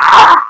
Ah!